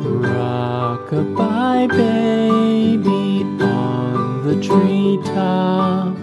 Rockabye baby on the treetop.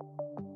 you